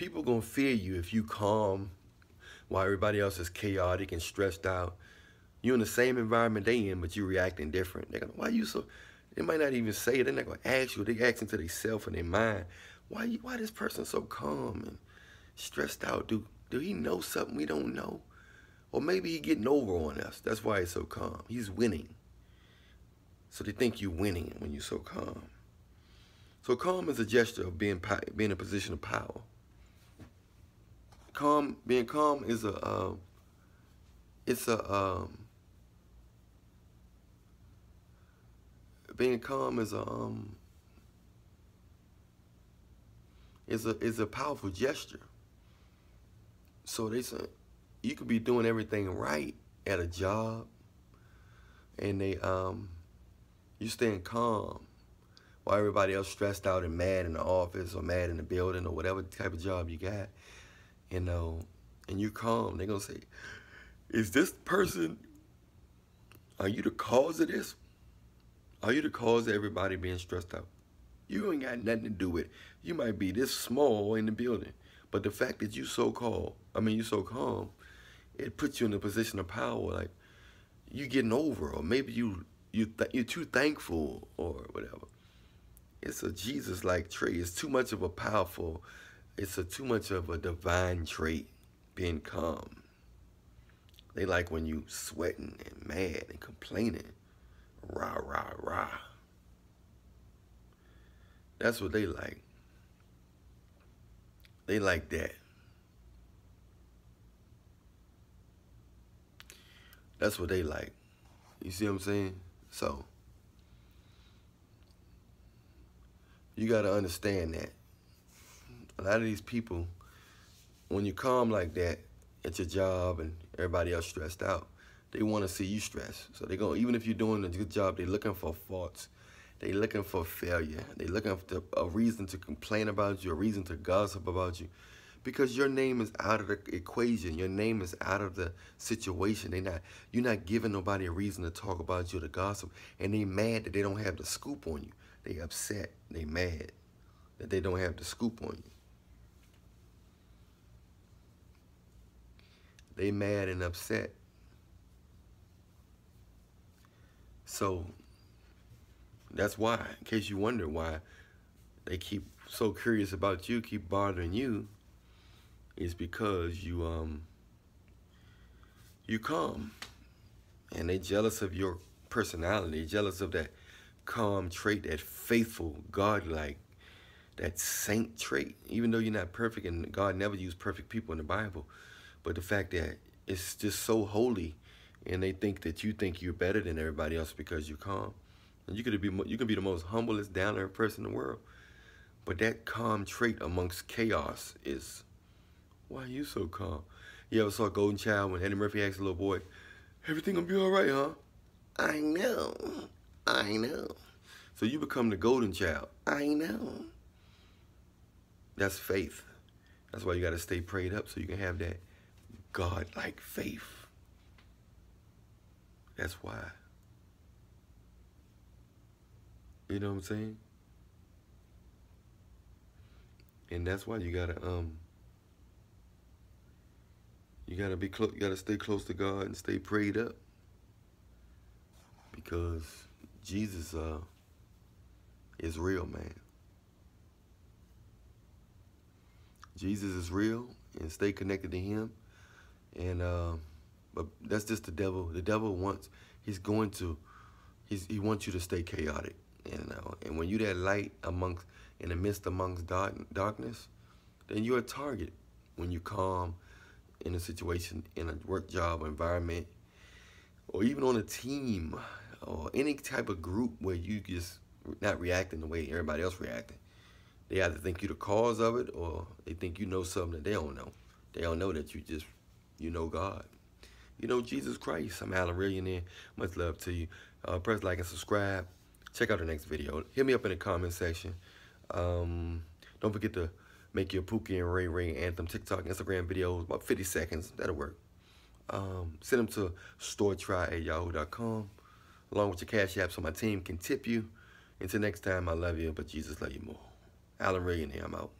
people gonna fear you if you calm while everybody else is chaotic and stressed out. You're in the same environment they in, but you're reacting different. They're gonna, why you so? They might not even say it. They're not gonna ask you. They're asking to themselves in their mind, why you, why this person so calm and stressed out? Do do he know something we don't know? Or maybe he getting over on us. That's why he's so calm. He's winning. So they think you're winning when you're so calm. So calm is a gesture of being being in a position of power. Calm, being calm is a, uh, it's a, um, being calm is a, um, is a, is a powerful gesture. So they say, you could be doing everything right at a job and they, um, you staying calm while everybody else stressed out and mad in the office or mad in the building or whatever type of job you got, you know, and you calm, they're gonna say, is this person, are you the cause of this? Are you the cause of everybody being stressed out? You ain't got nothing to do with it. You might be this small in the building, but the fact that you so calm, I mean, you so calm, it puts you in a position of power. Like you getting over, or maybe you you you're too thankful, or whatever it's a Jesus-like trait. It's too much of a powerful, it's a too much of a divine trait, being calm. They like when you sweating and mad and complaining. Rah, rah, rah. That's what they like. They like that. That's what they like. You see what I'm saying? So, you got to understand that. A lot of these people, when you calm like that at your job and everybody else stressed out, they want to see you stressed. So they go, even if you're doing a good job, they're looking for faults. They're looking for failure. They're looking for a reason to complain about you, a reason to gossip about you. Because your name is out of the equation. Your name is out of the situation. They not you're not giving nobody a reason to talk about you, to gossip. And they mad that they don't have the scoop on you. They upset. They mad that they don't have the scoop on you. They mad and upset. So that's why, in case you wonder why they keep so curious about you, keep bothering you, is because you um you calm. And they jealous of your personality, jealous of that calm trait, that faithful, God-like, that saint trait. Even though you're not perfect, and God never used perfect people in the Bible, but the fact that it's just so holy, and they think that you think you're better than everybody else because you're calm. And you could be you can be the most humblest, down-to-earth person in the world, but that calm trait amongst chaos is, why are you so calm? You ever saw Golden Child when Eddie Murphy asked a little boy, everything gonna be all right, huh? I know. I know. So you become the golden child. I know. That's faith. That's why you got to stay prayed up so you can have that God-like faith. That's why. You know what I'm saying? And that's why you gotta um you gotta be close you gotta stay close to God and stay prayed up. Because Jesus uh, is real, man. Jesus is real and stay connected to him. And uh, but that's just the devil. The devil wants, he's going to, he's, he wants you to stay chaotic. And, uh, and when you that light amongst, in the midst amongst dark, darkness, then you're a target. When you calm in a situation, in a work job environment, or even on a team, or any type of group where you just not reacting the way everybody else reacting. They either think you're the cause of it or they think you know something that they don't know. They don't know that you just, you know God. You know Jesus Christ. I'm Allan Rillionaire. Much love to you. Uh, press like and subscribe. Check out the next video. Hit me up in the comment section. Um, don't forget to make your Pookie and Ray Ray Anthem TikTok, Instagram videos, about 50 seconds. That'll work. Um, send them to storetry at yahoo.com along with your cash app so my team can tip you. Until next time, I love you, but Jesus love you more. Allan Reagan here, I'm out.